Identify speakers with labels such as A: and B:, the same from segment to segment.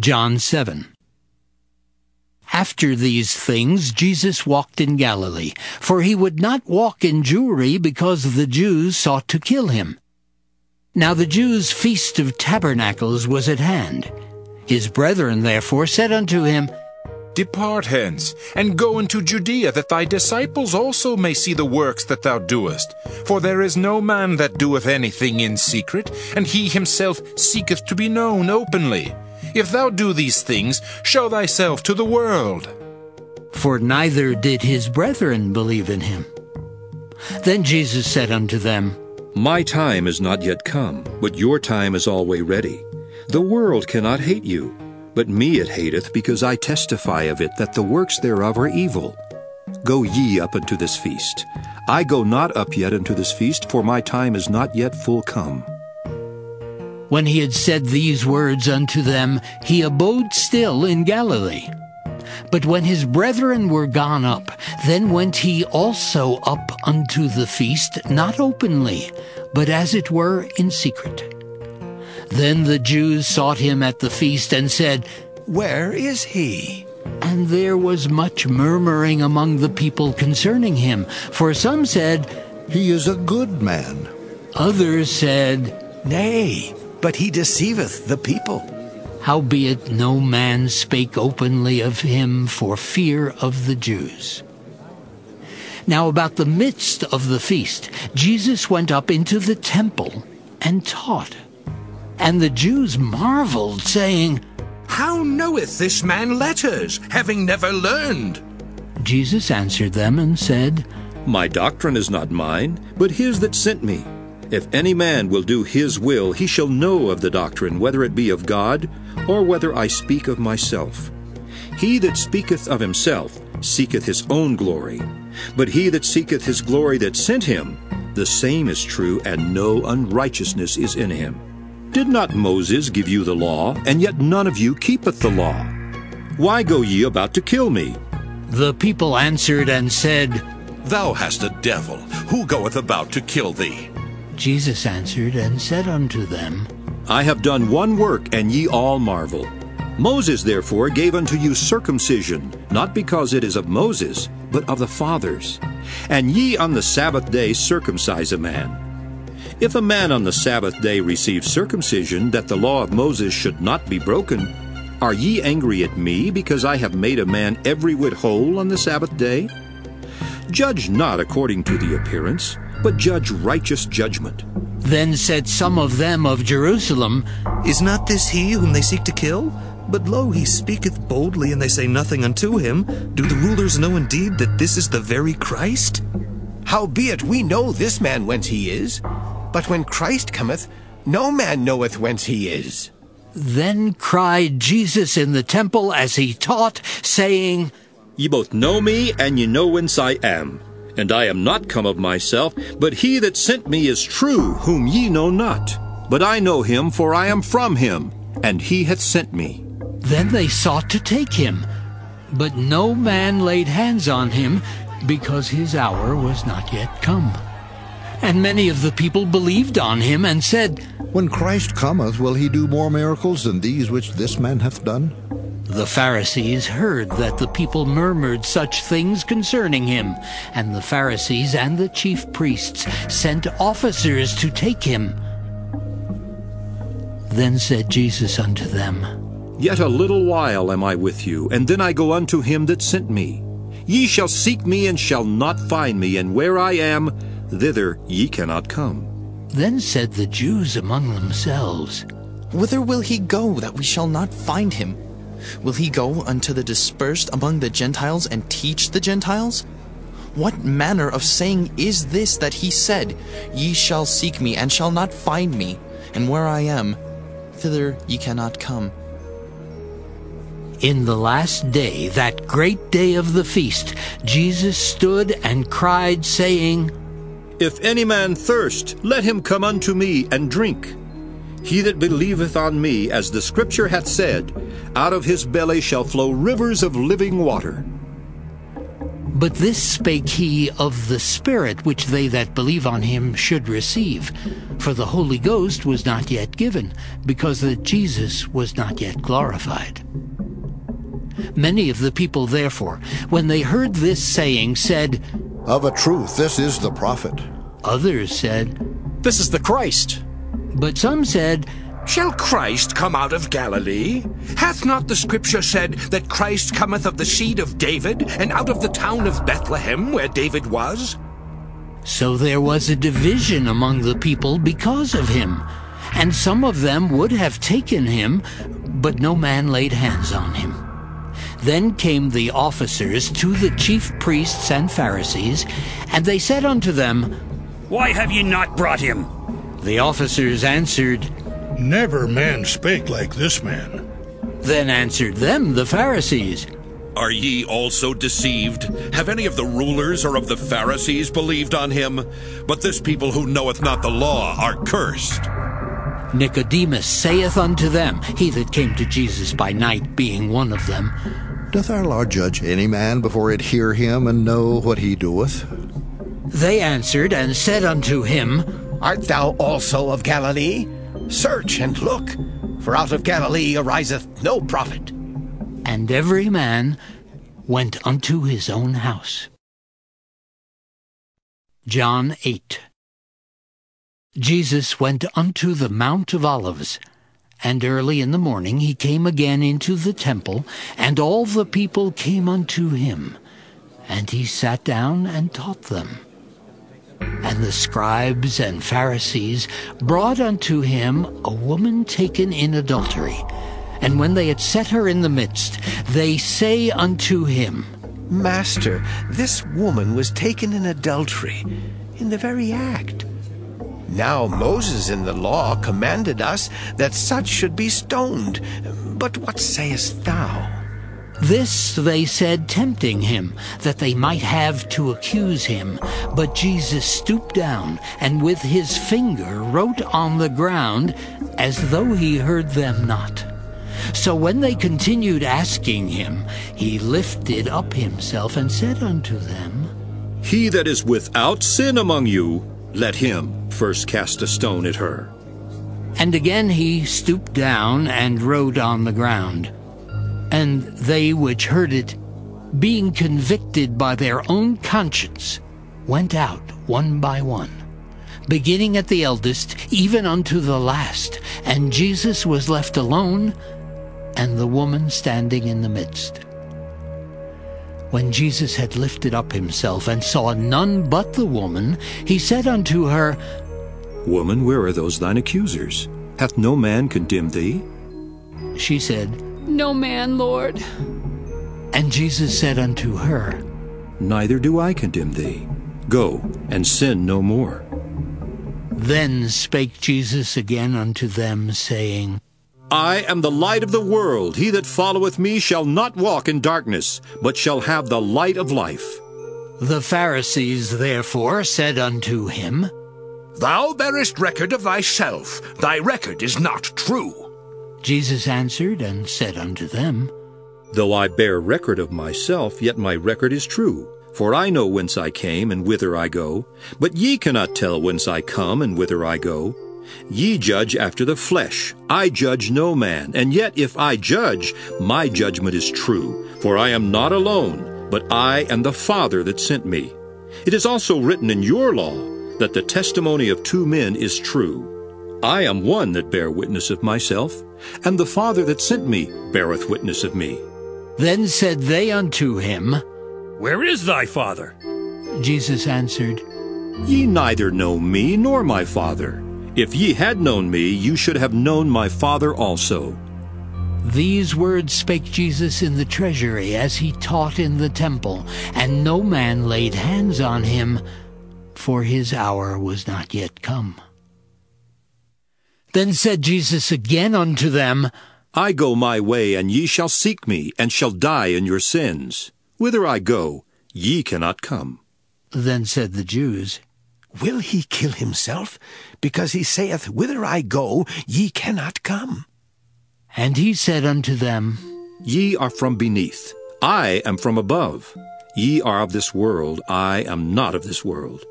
A: John 7. After these things, Jesus walked in Galilee, for he would not walk in Jewry because the Jews sought to kill him. Now the Jews' feast of tabernacles was at hand. His brethren therefore said unto him,
B: Depart hence, and go into Judea, that thy disciples also may see the works that thou doest. For there is no man that doeth anything in secret, and he himself seeketh to be known openly. If thou do these things, show thyself to the world.
A: For neither did his brethren believe in him. Then Jesus said unto them,
C: My time is not yet come, but your time is always ready. The world cannot hate you but me it hateth, because I testify of it that the works thereof are evil. Go ye up unto this feast. I go not up yet unto this feast, for my time is not yet full come.
A: When he had said these words unto them, he abode still in Galilee. But when his brethren were gone up, then went he also up unto the feast, not openly, but as it were in secret. Then the Jews sought him at the feast and said, Where is he? And there was much murmuring among the people concerning him. For some said,
D: He is a good man.
A: Others said,
E: Nay, but he deceiveth the people.
A: Howbeit no man spake openly of him for fear of the Jews. Now about the midst of the feast, Jesus went up into the temple and taught. And the Jews marveled, saying,
E: How knoweth this man letters, having never learned?
A: Jesus answered them and said,
C: My doctrine is not mine, but his that sent me. If any man will do his will, he shall know of the doctrine, whether it be of God, or whether I speak of myself. He that speaketh of himself seeketh his own glory, but he that seeketh his glory that sent him, the same is true, and no unrighteousness is in him. Did not Moses give you the law, and yet none of you keepeth the law? Why go ye about to kill me?
A: The people answered and said,
F: Thou hast a devil. Who goeth about to kill thee?
A: Jesus answered and said unto them,
C: I have done one work, and ye all marvel. Moses therefore gave unto you circumcision, not because it is of Moses, but of the fathers. And ye on the Sabbath day circumcise a man. If a man on the Sabbath day receive circumcision, that the law of Moses should not be broken, are ye angry at me, because I have made a man every whit whole on the Sabbath day? Judge not according to the appearance, but judge righteous judgment.
A: Then said some of them of Jerusalem,
G: Is not this he whom they seek to kill? But lo, he speaketh boldly, and they say nothing unto him. Do the rulers know indeed that this is the very Christ?
E: Howbeit we know this man whence he is, but when Christ cometh, no man knoweth whence he is.
A: Then cried Jesus in the temple as he taught, saying,
C: Ye both know me, and ye know whence I am. And I am not come of myself, but he that sent me is true, whom ye know not. But I know him, for I am from him, and he hath sent me.
A: Then they sought to take him, but no man laid hands on him, because his hour was not yet come. And many of the people believed on him and said,
D: When Christ cometh, will he do more miracles than these which this man hath done?
A: The Pharisees heard that the people murmured such things concerning him, and the Pharisees and the chief priests sent officers to take him. Then said Jesus unto them,
C: Yet a little while am I with you, and then I go unto him that sent me. Ye shall seek me and shall not find me, and where I am, thither ye cannot come.
A: Then said the Jews among themselves,
H: Whither will he go that we shall not find him? Will he go unto the dispersed among the Gentiles and teach the Gentiles? What manner of saying is this that he said, Ye shall seek me and shall not find me, and where I am, thither ye cannot come?
A: In the last day, that great day of the feast, Jesus stood and cried, saying,
C: if any man thirst, let him come unto me and drink. He that believeth on me, as the Scripture hath said, out of his belly shall flow rivers of living water.
A: But this spake he of the Spirit which they that believe on him should receive. For the Holy Ghost was not yet given, because that Jesus was not yet glorified. Many of the people therefore, when they heard this saying, said,
D: Of a truth, this is the prophet.
A: Others said,
I: This is the Christ.
A: But some said,
F: Shall Christ come out of Galilee? Hath not the Scripture said that Christ cometh of the seed of David, and out of the town of Bethlehem, where David was?
A: So there was a division among the people because of him. And some of them would have taken him, but no man laid hands on him. Then came the officers to the chief priests and Pharisees, and they said unto them,
J: Why have ye not brought him?
A: The officers answered,
K: Never man spake like this man.
A: Then answered them the Pharisees,
F: Are ye also deceived? Have any of the rulers or of the Pharisees believed on him? But this people who knoweth not the law are cursed.
A: Nicodemus saith unto them, he that came to Jesus by night being one of them,
D: Doth our Lord judge any man before it hear him and know what he doeth?
A: They answered and said unto him,
E: Art thou also of Galilee? Search and look, for out of Galilee ariseth no prophet.
A: And every man went unto his own house. John 8 Jesus went unto the Mount of Olives, and early in the morning he came again into the temple, and all the people came unto him, and he sat down and taught them. And the scribes and Pharisees brought unto him a woman taken in adultery. And when they had set her in the midst, they say unto him,
E: Master, this woman was taken in adultery, in the very act. Now Moses in the law commanded us that such should be stoned. But what sayest thou?
A: This they said, tempting him, that they might have to accuse him. But Jesus stooped down, and with his finger wrote on the ground, as though he heard them not. So when they continued asking him, he lifted up himself and said unto them,
C: He that is without sin among you, let him first cast a stone at her.
A: And again he stooped down and wrote on the ground. And they which heard it, being convicted by their own conscience, went out one by one, beginning at the eldest, even unto the last. And Jesus was left alone, and the woman standing in the midst. When Jesus had lifted up himself and saw none but the woman, he said unto her,
C: Woman, where are those thine accusers? Hath no man condemned thee?
A: She said,
L: No man, Lord.
A: And Jesus said unto her,
C: Neither do I condemn thee. Go, and sin no more.
A: Then spake Jesus again unto them, saying,
C: I am the light of the world. He that followeth me shall not walk in darkness, but shall have the light of life.
A: The Pharisees therefore said unto him,
F: Thou bearest record of thyself. Thy record is not true.
A: Jesus answered and said unto them,
C: Though I bear record of myself, yet my record is true. For I know whence I came and whither I go. But ye cannot tell whence I come and whither I go. Ye judge after the flesh. I judge no man. And yet if I judge, my judgment is true. For I am not alone, but I and the Father that sent me. It is also written in your law that the testimony of two men is true. I am one that bear witness of myself, and the Father that sent me beareth witness of me.
A: Then said they unto him,
J: Where is thy Father?
A: Jesus answered,
C: Ye neither know me nor my Father. If ye had known me, you should have known my Father also.
A: These words spake Jesus in the treasury as he taught in the temple, and no man laid hands on him, for his hour was not yet come. Then said Jesus again unto them,
C: I go my way, and ye shall seek me, and shall die in your sins. Whither I go, ye cannot come.
A: Then said the Jews,
E: Will he kill himself? Because he saith, Whither I go, ye cannot come.
A: And he said unto them,
C: Ye are from beneath, I am from above. Ye are of this world, I am not of this world.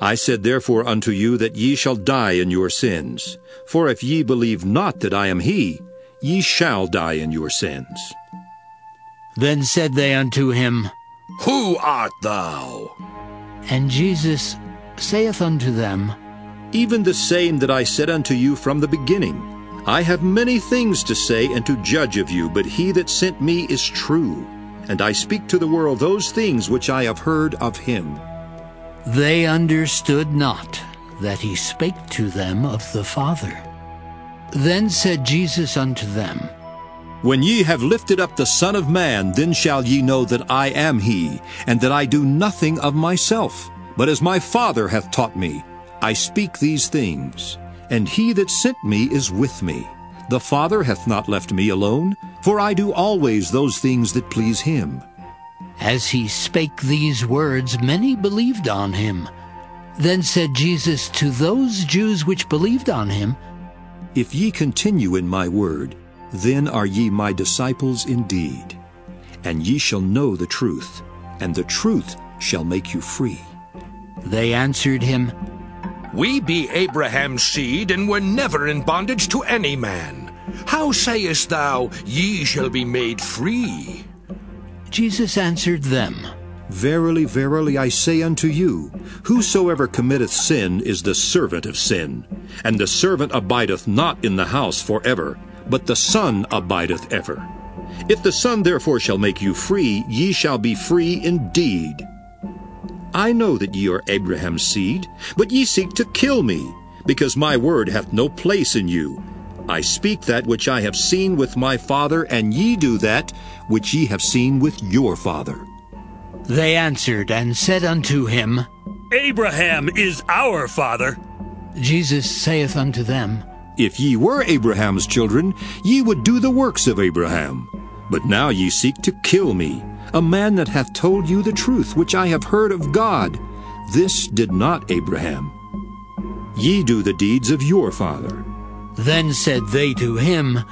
C: I said therefore unto you that ye shall die in your sins. For if ye believe not that I am he, ye shall die in your sins.
A: Then said they unto him,
F: Who art thou?
A: And Jesus saith unto them,
C: Even the same that I said unto you from the beginning. I have many things to say and to judge of you, but he that sent me is true, and I speak to the world those things which I have heard of him.
A: They understood not that he spake to them of the Father. Then said Jesus unto them,
C: When ye have lifted up the Son of Man, then shall ye know that I am he, and that I do nothing of myself, but as my Father hath taught me, I speak these things. And he that sent me is with me. The Father hath not left me alone, for I do always those things that please him.
A: As he spake these words, many believed on him. Then said Jesus to those Jews which believed on him,
C: If ye continue in my word, then are ye my disciples indeed. And ye shall know the truth, and the truth shall make you free.
A: They answered him,
F: We be Abraham's seed, and were never in bondage to any man. How sayest thou, Ye shall be made free?
A: Jesus answered them,
C: Verily, verily, I say unto you, Whosoever committeth sin is the servant of sin. And the servant abideth not in the house for ever, but the Son abideth ever. If the Son therefore shall make you free, ye shall be free indeed. I know that ye are Abraham's seed, but ye seek to kill me, because my word hath no place in you. I speak that which I have seen with my father, and ye do that which ye have seen with your father.
A: They answered and said unto him,
J: Abraham is our father.
A: Jesus saith unto them,
C: If ye were Abraham's children, ye would do the works of Abraham. But now ye seek to kill me, a man that hath told you the truth, which I have heard of God. This did not Abraham. Ye do the deeds of your father.
A: Then said they to him,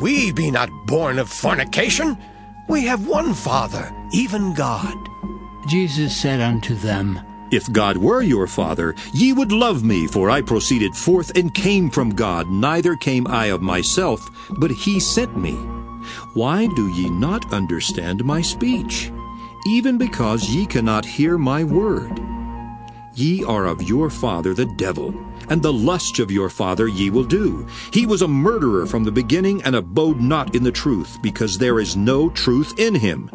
E: We be not born of fornication. We have one Father, even God.
A: Jesus said unto them,
C: If God were your father, ye would love me, for I proceeded forth and came from God, neither came I of myself, but he sent me. Why do ye not understand my speech? Even because ye cannot hear my word. Ye are of your father the devil, and the lust of your father ye will do. He was a murderer from the beginning, and abode not in the truth, because there is no truth in him.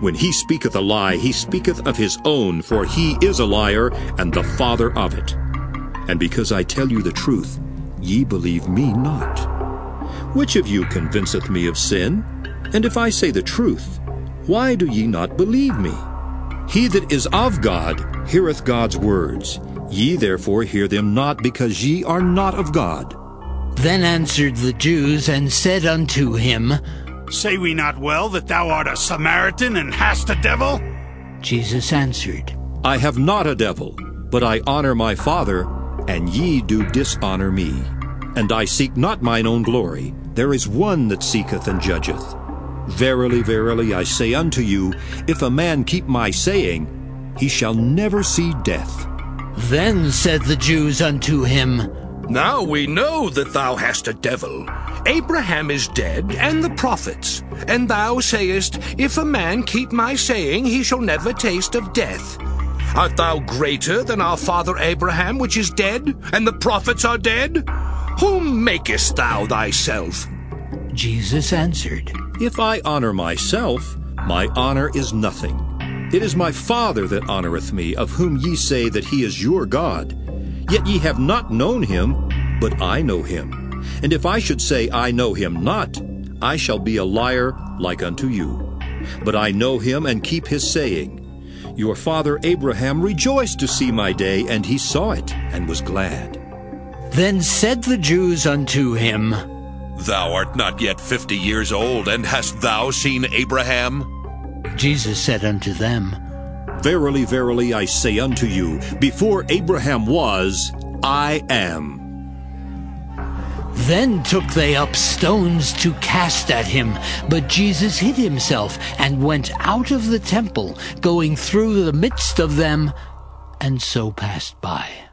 C: When he speaketh a lie, he speaketh of his own, for he is a liar, and the father of it. And because I tell you the truth, ye believe me not. Which of you convinceth me of sin? And if I say the truth, why do ye not believe me? He that is of God heareth God's words. Ye therefore hear them not, because ye are not of God.
A: Then answered the Jews and said unto him,
M: Say we not well that thou art a Samaritan and hast a devil?
A: Jesus answered,
C: I have not a devil, but I honor my Father, and ye do dishonor me. And I seek not mine own glory. There is one that seeketh and judgeth. Verily, verily, I say unto you, if a man keep my saying, he shall never see death.
A: Then said the Jews unto him,
F: Now we know that thou hast a devil. Abraham is dead, and the prophets. And thou sayest, If a man keep my saying, he shall never taste of death. Art thou greater than our father Abraham, which is dead, and the prophets are dead? Whom makest thou thyself?
A: Jesus answered,
C: If I honor myself, my honor is nothing. It is my Father that honoreth me, of whom ye say that he is your God. Yet ye have not known him, but I know him. And if I should say I know him not, I shall be a liar like unto you. But I know him and keep his saying. Your father Abraham rejoiced to see my day, and he saw it, and was glad.
A: Then said the Jews unto him,
N: Thou art not yet fifty years old, and hast thou seen Abraham?
A: Jesus said unto them,
C: Verily, verily, I say unto you, before Abraham was, I am.
A: Then took they up stones to cast at him. But Jesus hid himself and went out of the temple, going through the midst of them, and so passed by.